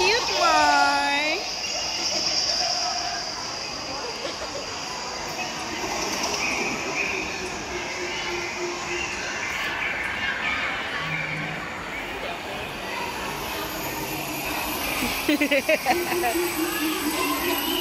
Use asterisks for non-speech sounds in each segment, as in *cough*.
cute one. *laughs*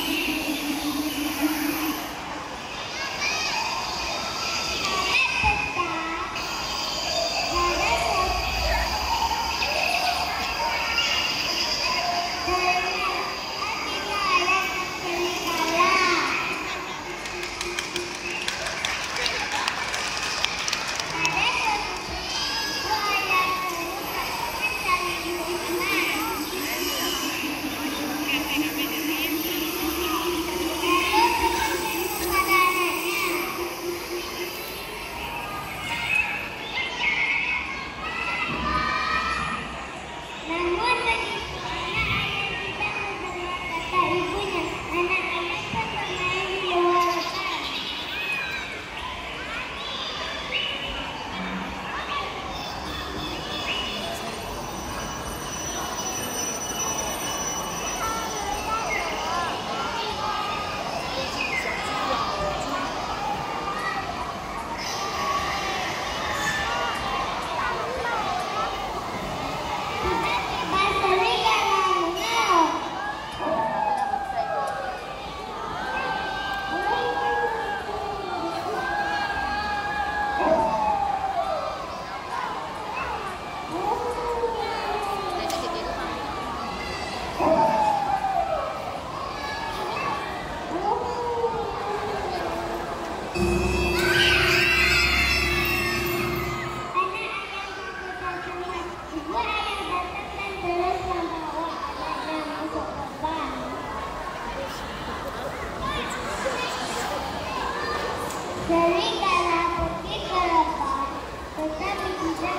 Dari dalam bukit ke lepas, tetap bisa